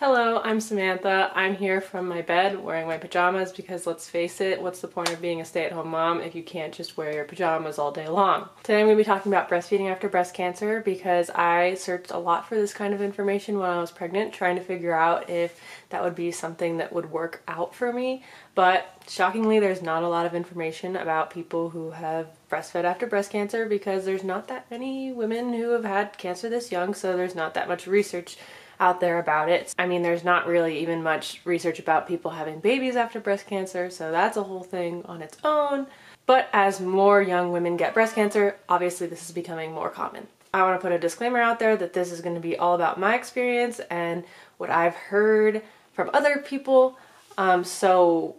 Hello, I'm Samantha. I'm here from my bed wearing my pajamas because let's face it, what's the point of being a stay-at-home mom if you can't just wear your pajamas all day long? Today I'm going to be talking about breastfeeding after breast cancer because I searched a lot for this kind of information when I was pregnant trying to figure out if that would be something that would work out for me. But shockingly, there's not a lot of information about people who have breastfed after breast cancer because there's not that many women who have had cancer this young, so there's not that much research out there about it. I mean, there's not really even much research about people having babies after breast cancer, so that's a whole thing on its own. But as more young women get breast cancer, obviously this is becoming more common. I want to put a disclaimer out there that this is going to be all about my experience and what I've heard from other people. Um, so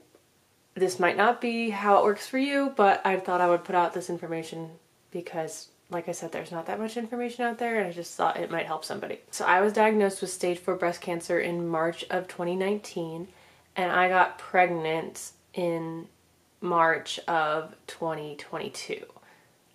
this might not be how it works for you, but I thought I would put out this information because like I said, there's not that much information out there and I just thought it might help somebody. So I was diagnosed with stage 4 breast cancer in March of 2019 and I got pregnant in March of 2022.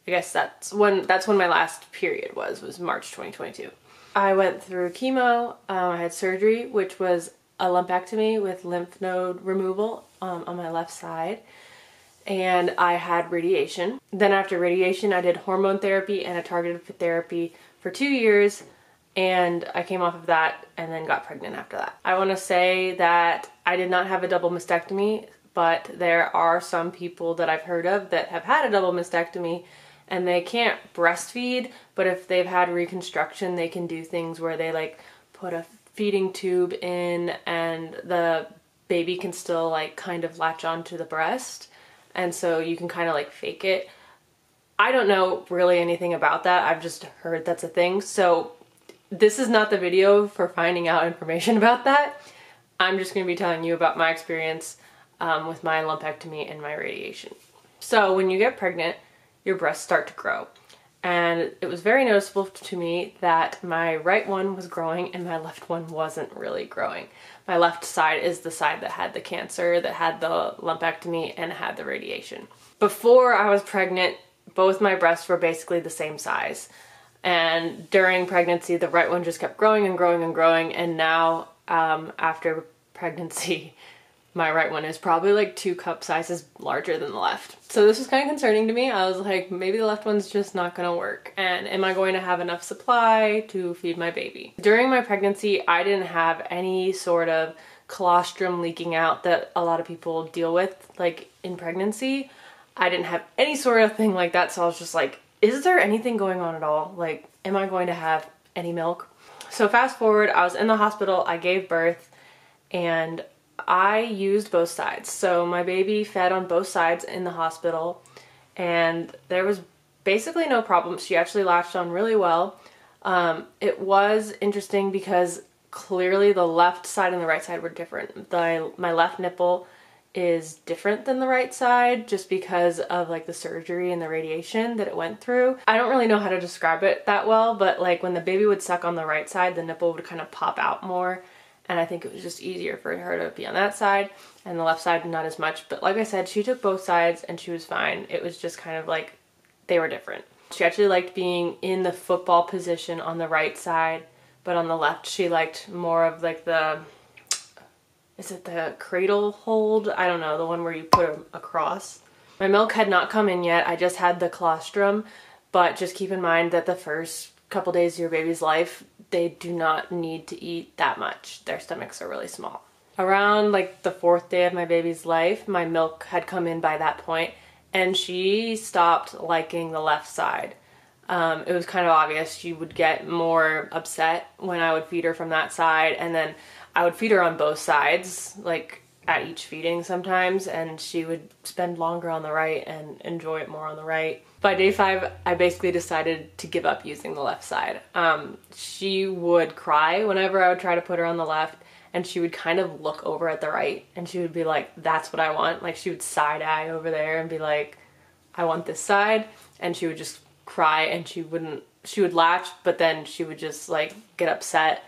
I guess that's when that's when my last period was was March 2022. I went through chemo. Um, I had surgery, which was a lumpectomy with lymph node removal um, on my left side and I had radiation. Then after radiation, I did hormone therapy and a targeted therapy for two years and I came off of that and then got pregnant after that. I want to say that I did not have a double mastectomy, but there are some people that I've heard of that have had a double mastectomy and they can't breastfeed, but if they've had reconstruction, they can do things where they like put a feeding tube in and the baby can still like kind of latch onto the breast and so you can kind of like fake it. I don't know really anything about that. I've just heard that's a thing. So this is not the video for finding out information about that. I'm just going to be telling you about my experience um, with my lumpectomy and my radiation. So when you get pregnant, your breasts start to grow. And it was very noticeable to me that my right one was growing and my left one wasn't really growing. My left side is the side that had the cancer, that had the lumpectomy, and had the radiation. Before I was pregnant, both my breasts were basically the same size. And during pregnancy, the right one just kept growing and growing and growing. And now, um, after pregnancy, my right one is probably like two cup sizes larger than the left. So this was kind of concerning to me. I was like, maybe the left one's just not gonna work. And am I going to have enough supply to feed my baby? During my pregnancy, I didn't have any sort of colostrum leaking out that a lot of people deal with like in pregnancy. I didn't have any sort of thing like that. So I was just like, is there anything going on at all? Like, am I going to have any milk? So fast forward, I was in the hospital, I gave birth and I used both sides. So my baby fed on both sides in the hospital and there was basically no problem. She actually latched on really well. Um, it was interesting because clearly the left side and the right side were different. The, my left nipple is different than the right side just because of like the surgery and the radiation that it went through. I don't really know how to describe it that well, but like when the baby would suck on the right side, the nipple would kind of pop out more and I think it was just easier for her to be on that side and the left side not as much. But like I said, she took both sides and she was fine. It was just kind of like they were different. She actually liked being in the football position on the right side, but on the left she liked more of like the is it the cradle hold? I don't know, the one where you put them across. My milk had not come in yet. I just had the colostrum, but just keep in mind that the first couple days of your baby's life, they do not need to eat that much. Their stomachs are really small. Around like the fourth day of my baby's life, my milk had come in by that point and she stopped liking the left side. Um, it was kind of obvious she would get more upset when I would feed her from that side and then I would feed her on both sides, like at each feeding sometimes, and she would spend longer on the right and enjoy it more on the right. By day five, I basically decided to give up using the left side. Um, she would cry whenever I would try to put her on the left, and she would kind of look over at the right, and she would be like, That's what I want. Like, she would side eye over there and be like, I want this side. And she would just cry, and she wouldn't, she would latch, but then she would just like get upset.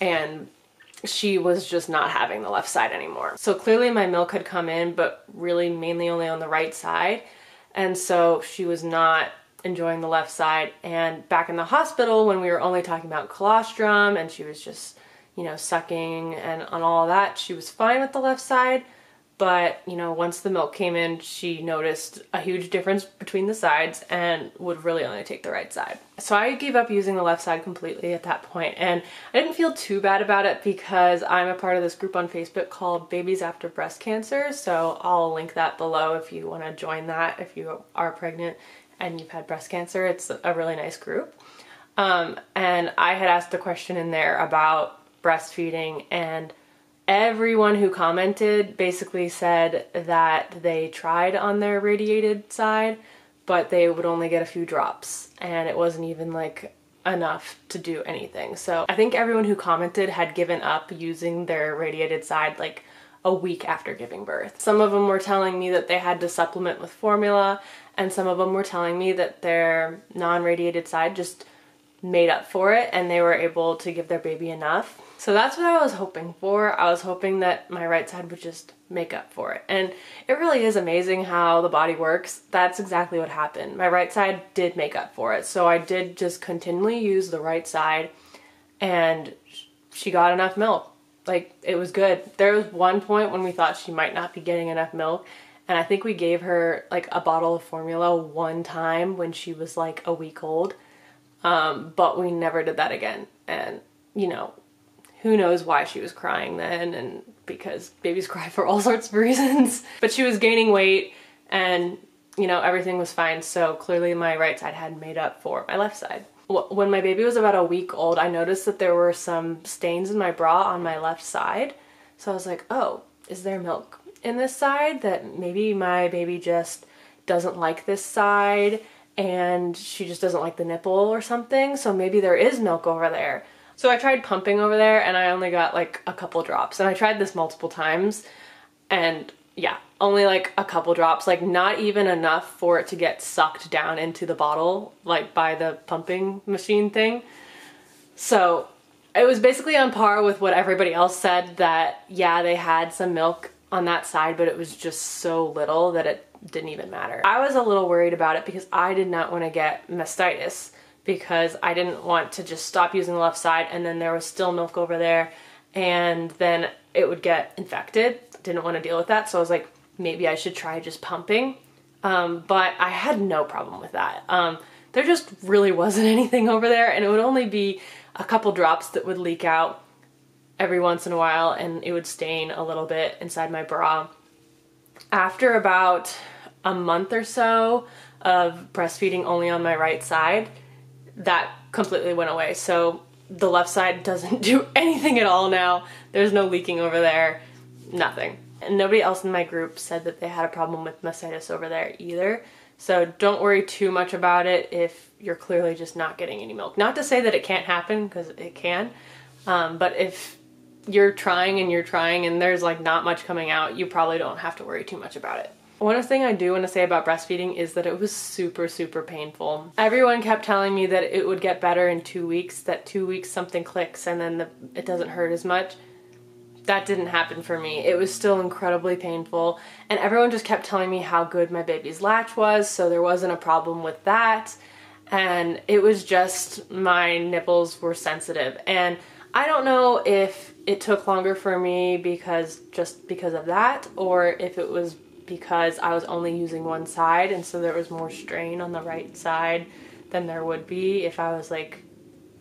And she was just not having the left side anymore. So clearly my milk had come in, but really mainly only on the right side. And so she was not enjoying the left side. And back in the hospital, when we were only talking about colostrum and she was just you know, sucking and on all that. She was fine with the left side, but you know, once the milk came in, she noticed a huge difference between the sides and would really only take the right side. So I gave up using the left side completely at that point, and I didn't feel too bad about it because I'm a part of this group on Facebook called Babies After Breast Cancer. So I'll link that below if you want to join that if you are pregnant and you've had breast cancer. It's a really nice group. Um, and I had asked a question in there about breastfeeding and everyone who commented basically said that they tried on their radiated side but they would only get a few drops and it wasn't even like enough to do anything so i think everyone who commented had given up using their radiated side like a week after giving birth some of them were telling me that they had to supplement with formula and some of them were telling me that their non-radiated side just made up for it and they were able to give their baby enough. So that's what I was hoping for. I was hoping that my right side would just make up for it. And it really is amazing how the body works. That's exactly what happened. My right side did make up for it. So I did just continually use the right side and she got enough milk. Like it was good. There was one point when we thought she might not be getting enough milk and I think we gave her like a bottle of formula one time when she was like a week old um, but we never did that again. And, you know, who knows why she was crying then and because babies cry for all sorts of reasons. but she was gaining weight and, you know, everything was fine. So clearly my right side had made up for my left side. When my baby was about a week old, I noticed that there were some stains in my bra on my left side. So I was like, oh, is there milk in this side that maybe my baby just doesn't like this side and she just doesn't like the nipple or something. So maybe there is milk over there. So I tried pumping over there and I only got like a couple drops. And I tried this multiple times and yeah, only like a couple drops, like not even enough for it to get sucked down into the bottle, like by the pumping machine thing. So it was basically on par with what everybody else said that yeah, they had some milk on that side, but it was just so little that it didn't even matter. I was a little worried about it because I did not want to get mastitis because I didn't want to just stop using the left side and then there was still milk over there and then it would get infected. Didn't want to deal with that. So I was like, maybe I should try just pumping. Um, but I had no problem with that. Um, there just really wasn't anything over there and it would only be a couple drops that would leak out every once in a while and it would stain a little bit inside my bra. After about a month or so of breastfeeding only on my right side, that completely went away. So the left side doesn't do anything at all now. There's no leaking over there, nothing. And nobody else in my group said that they had a problem with mastitis over there either. So don't worry too much about it if you're clearly just not getting any milk. Not to say that it can't happen, because it can, um, but if you're trying and you're trying and there's like not much coming out, you probably don't have to worry too much about it. One thing I do want to say about breastfeeding is that it was super, super painful. Everyone kept telling me that it would get better in two weeks, that two weeks something clicks and then the, it doesn't hurt as much. That didn't happen for me. It was still incredibly painful and everyone just kept telling me how good my baby's latch was, so there wasn't a problem with that. And it was just my nipples were sensitive. And I don't know if it took longer for me because just because of that or if it was because I was only using one side and so there was more strain on the right side than there would be if I was like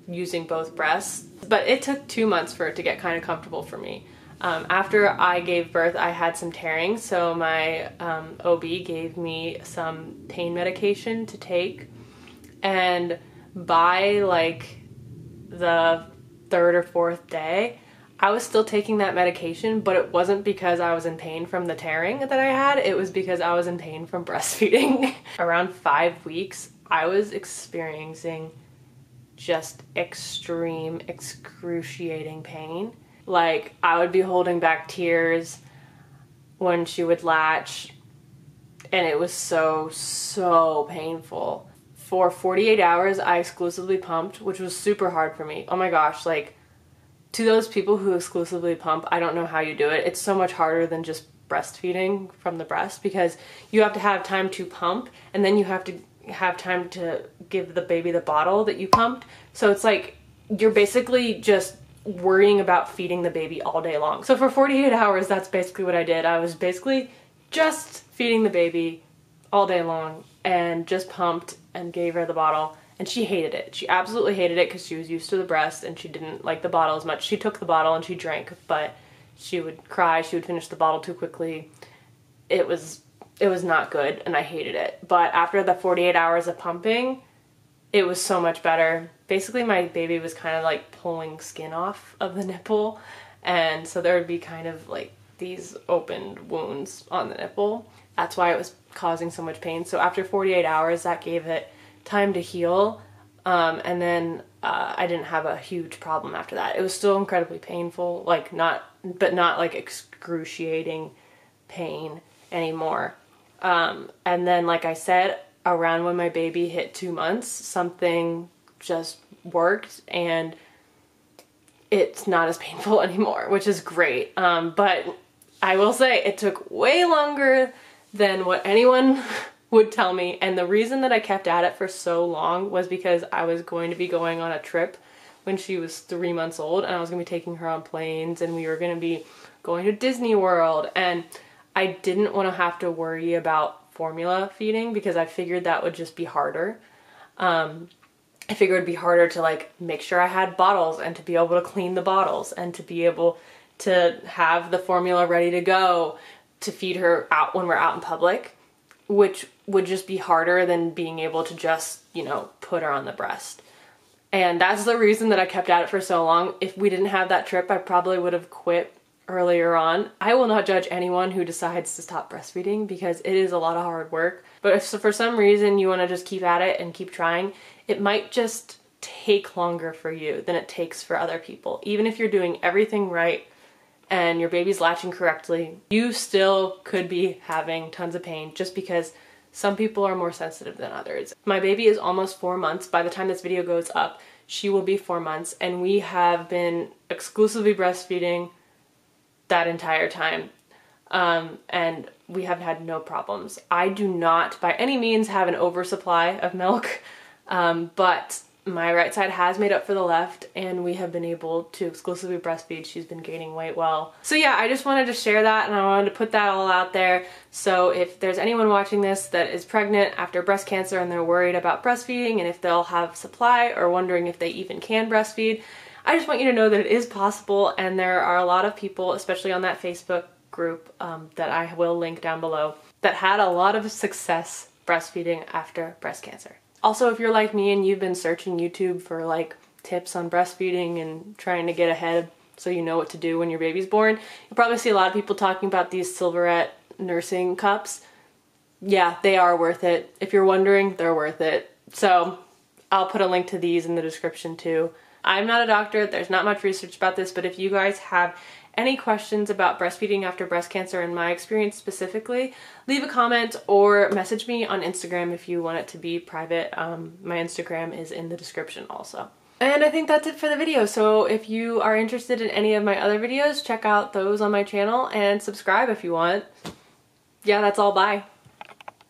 using both breasts. But it took two months for it to get kind of comfortable for me. Um, after I gave birth, I had some tearing, so my um, OB gave me some pain medication to take. And by like the third or fourth day, I was still taking that medication, but it wasn't because I was in pain from the tearing that I had, it was because I was in pain from breastfeeding. Around five weeks, I was experiencing just extreme, excruciating pain. Like, I would be holding back tears when she would latch, and it was so, so painful. For 48 hours, I exclusively pumped, which was super hard for me. Oh my gosh, like, to those people who exclusively pump, I don't know how you do it. It's so much harder than just breastfeeding from the breast because you have to have time to pump and then you have to have time to give the baby the bottle that you pumped. So it's like you're basically just worrying about feeding the baby all day long. So for 48 hours, that's basically what I did. I was basically just feeding the baby all day long and just pumped and gave her the bottle. And she hated it. She absolutely hated it because she was used to the breast and she didn't like the bottle as much. She took the bottle and she drank, but she would cry. She would finish the bottle too quickly. It was it was not good and I hated it. But after the 48 hours of pumping, it was so much better. Basically, my baby was kind of like pulling skin off of the nipple, and so there would be kind of like these opened wounds on the nipple. That's why it was causing so much pain. So after 48 hours, that gave it time to heal, um, and then uh, I didn't have a huge problem after that. It was still incredibly painful, like not, but not like excruciating pain anymore. Um, and then, like I said, around when my baby hit two months, something just worked and it's not as painful anymore, which is great. Um, but I will say it took way longer than what anyone would tell me. And the reason that I kept at it for so long was because I was going to be going on a trip when she was three months old and I was going to be taking her on planes and we were going to be going to Disney World. And I didn't want to have to worry about formula feeding because I figured that would just be harder. Um, I figured it'd be harder to like make sure I had bottles and to be able to clean the bottles and to be able to have the formula ready to go to feed her out when we're out in public, which would just be harder than being able to just, you know, put her on the breast. And that's the reason that I kept at it for so long. If we didn't have that trip, I probably would have quit earlier on. I will not judge anyone who decides to stop breastfeeding because it is a lot of hard work. But if for some reason you want to just keep at it and keep trying, it might just take longer for you than it takes for other people. Even if you're doing everything right and your baby's latching correctly, you still could be having tons of pain just because some people are more sensitive than others. My baby is almost four months. By the time this video goes up, she will be four months, and we have been exclusively breastfeeding that entire time. Um, and we have had no problems. I do not by any means have an oversupply of milk, um, but my right side has made up for the left and we have been able to exclusively breastfeed. She's been gaining weight well. So yeah, I just wanted to share that and I wanted to put that all out there. So if there's anyone watching this that is pregnant after breast cancer and they're worried about breastfeeding and if they'll have supply or wondering if they even can breastfeed, I just want you to know that it is possible and there are a lot of people, especially on that Facebook group um, that I will link down below, that had a lot of success breastfeeding after breast cancer. Also, if you're like me and you've been searching YouTube for like tips on breastfeeding and trying to get ahead so you know what to do when your baby's born, you'll probably see a lot of people talking about these Silverette nursing cups. Yeah, they are worth it. If you're wondering, they're worth it. So I'll put a link to these in the description too. I'm not a doctor, there's not much research about this, but if you guys have any questions about breastfeeding after breast cancer and my experience specifically, leave a comment or message me on Instagram if you want it to be private. Um, my Instagram is in the description also. And I think that's it for the video. So if you are interested in any of my other videos, check out those on my channel and subscribe if you want. Yeah, that's all. Bye.